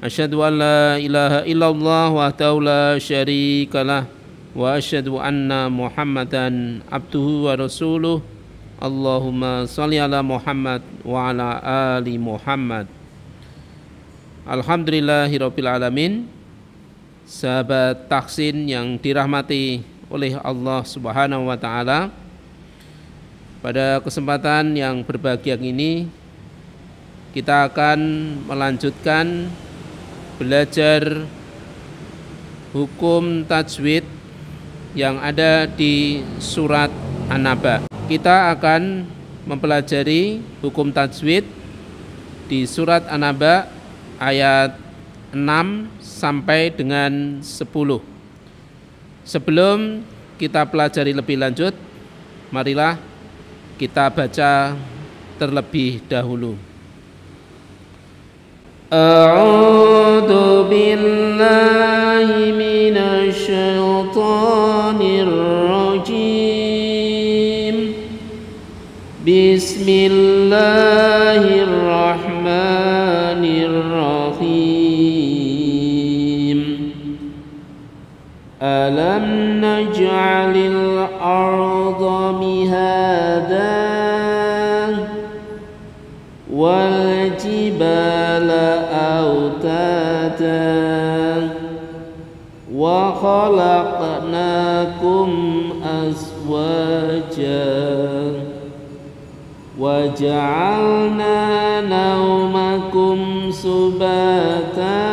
An la ilaha illallah wa la syarikalah wa asyhadu anna Muhammadan abduhu wa rasuluh Allahumma salli ala Muhammad wa ala ali Muhammad Alhamdulillahirabbil alamin Sahabat taksin yang dirahmati oleh Allah Subhanahu wa taala. Pada kesempatan yang berbahagia ini kita akan melanjutkan belajar hukum tajwid yang ada di surat An-Naba. Kita akan mempelajari hukum tajwid di surat An-Naba ayat 6 sampai dengan 10. Sebelum kita pelajari lebih lanjut, marilah kita baca terlebih dahulu. أعوذ بالله من الشيطان الرجيم. بسم الله الرحمن الرحيم. ألم نجعل الأرض مهادا والجبال أوتادا وخلقناكم أزواجا وجعلنا نومكم سباتا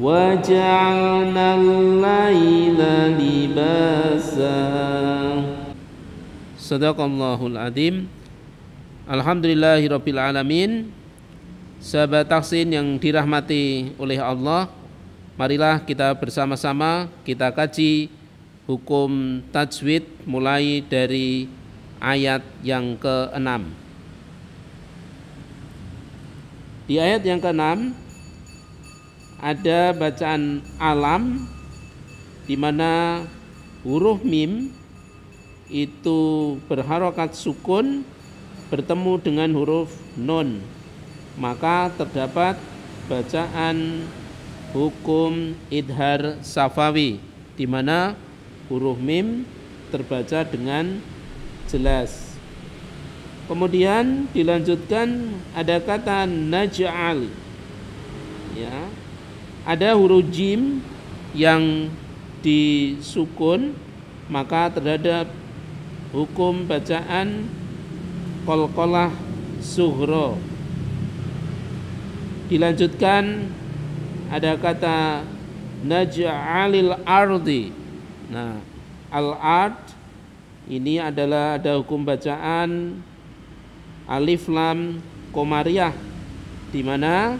وجعلنا الليل لباسا Sadaqallahul Adim Alhamdulillahirabbil alamin Sahabat taksin yang dirahmati oleh Allah Marilah kita bersama-sama kita kaji hukum tajwid mulai dari ayat yang ke-6 Di ayat yang ke-6 ada bacaan alam di mana huruf mim itu berharokat sukun bertemu dengan huruf nun maka terdapat bacaan hukum idhar safawi di mana huruf mim terbaca dengan jelas. Kemudian dilanjutkan ada kata naj'al. Ya. Ada huruf jim yang disukun maka terhadap hukum bacaan kolkolah suhro dilanjutkan ada kata naj'alil ardi nah al ard ini adalah ada hukum bacaan alif lam komariah di mana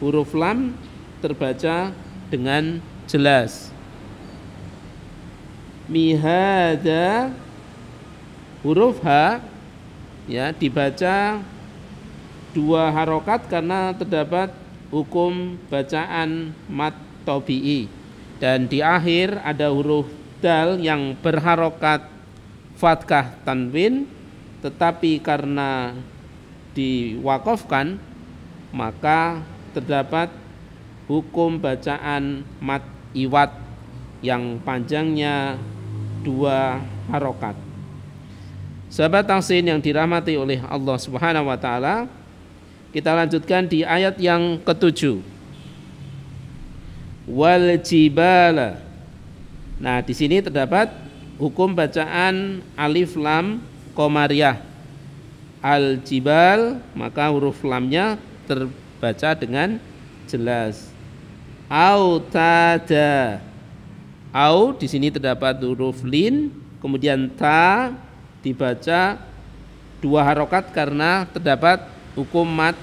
huruf lam terbaca dengan jelas. Mihada huruf H ya dibaca dua harokat karena terdapat hukum bacaan mat tobi'i dan di akhir ada huruf dal yang berharokat fatkah tanwin tetapi karena diwakafkan maka terdapat hukum bacaan mat iwat yang panjangnya dua harokat. Sahabat tangsin yang dirahmati oleh Allah Subhanahu wa taala, kita lanjutkan di ayat yang ketujuh. Wal jibala. Nah, di sini terdapat hukum bacaan alif lam komariah. Al jibal maka huruf lamnya terbaca dengan jelas autada au di sini terdapat huruf lin kemudian ta dibaca dua harokat karena terdapat hukum mat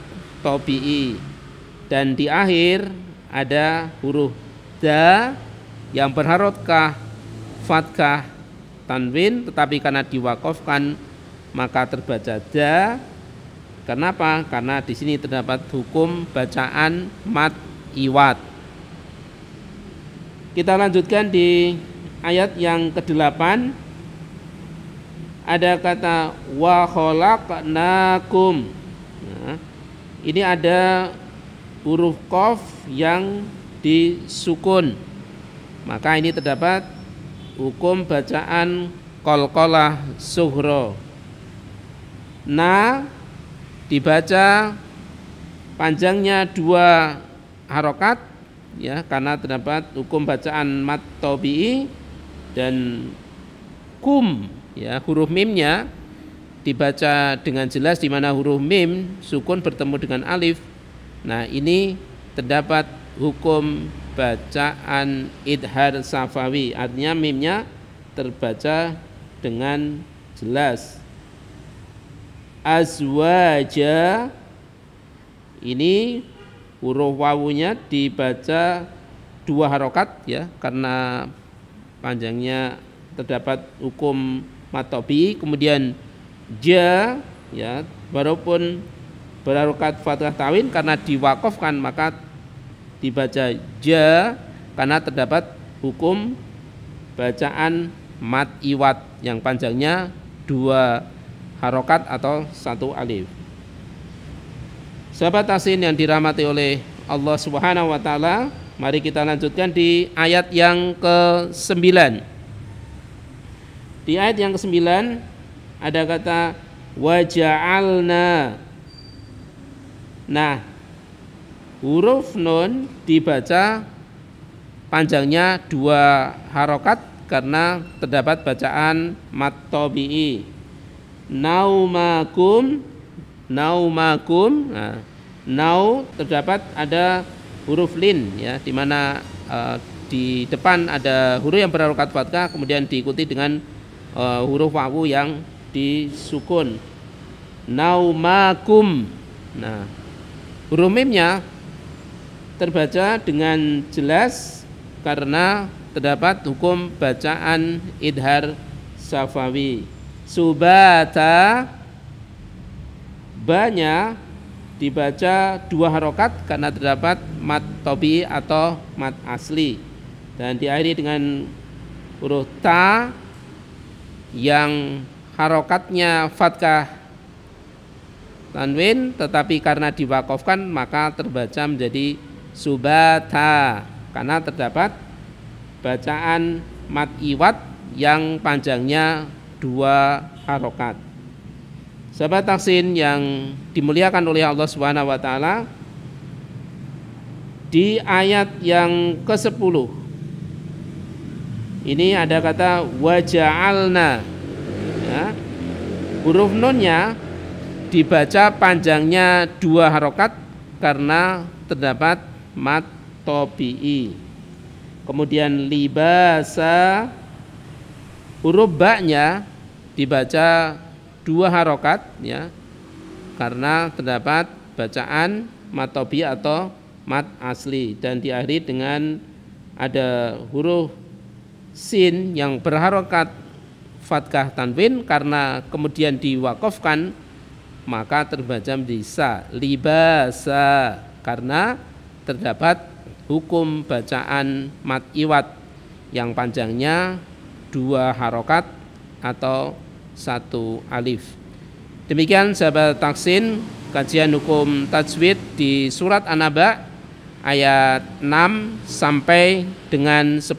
tobi'i dan di akhir ada huruf da yang berharokah fatkah tanwin tetapi karena diwakafkan maka terbaca da Kenapa? Karena di sini terdapat hukum bacaan mat iwat. Kita lanjutkan di ayat yang ke-8 ada kata wa khalaqnakum. Ini ada huruf qaf yang disukun. Maka ini terdapat hukum bacaan kolkolah suhro. Na dibaca panjangnya dua harokat ya karena terdapat hukum bacaan mat tobi'i dan kum ya huruf mimnya dibaca dengan jelas di mana huruf mim sukun bertemu dengan alif. Nah, ini terdapat hukum bacaan idhar safawi. Artinya mimnya terbaca dengan jelas. Azwaja ini huruf wawunya dibaca dua harokat ya karena panjangnya terdapat hukum matobi. Kemudian ja ya walaupun berharokat fathah tawin karena diwakafkan maka dibaca ja karena terdapat hukum bacaan mat iwat yang panjangnya dua harokat atau satu alif. Sahabat tasin yang dirahmati oleh Allah Subhanahu wa taala, mari kita lanjutkan di ayat yang ke-9. Di ayat yang ke-9 ada kata waja'alna. Nah, huruf nun dibaca panjangnya dua harokat karena terdapat bacaan mat tabi'i naumakum naumakum nah, nau terdapat ada huruf lin ya di mana uh, di depan ada huruf yang berharokat fathah kemudian diikuti dengan uh, huruf wawu yang disukun naumakum. Nah huruf mimnya terbaca dengan jelas karena terdapat hukum bacaan idhar safawi. Subata banyak dibaca dua harokat karena terdapat mat tobi atau mat asli. Dan diakhiri dengan huruf ta yang harokatnya fatkah tanwin tetapi karena diwakafkan maka terbaca menjadi subata karena terdapat bacaan mat iwat yang panjangnya dua harokat. Sahabat taksin yang dimuliakan oleh Allah Subhanahu wa taala di ayat yang ke-10 ini ada kata waja'alna. Huruf nunnya dibaca panjangnya dua harokat karena terdapat mat tobi'i kemudian libasa huruf baknya dibaca dua harokat ya karena terdapat bacaan matobi atau mat asli. Dan diakhiri dengan ada huruf sin yang berharokat fatkah tanwin karena kemudian diwakafkan maka terbaca bisa libasa karena terdapat hukum bacaan mat iwat yang panjangnya dua harokat atau satu alif. Demikian sahabat taksin kajian hukum tajwid di surat An-Naba ayat 6 sampai dengan 10.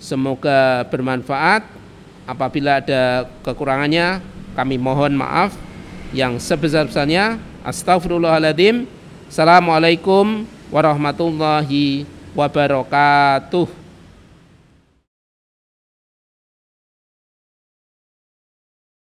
Semoga bermanfaat. Apabila ada kekurangannya kami mohon maaf yang sebesar-besarnya. Astagfirullahaladzim. Assalamualaikum warahmatullahi wabarakatuh.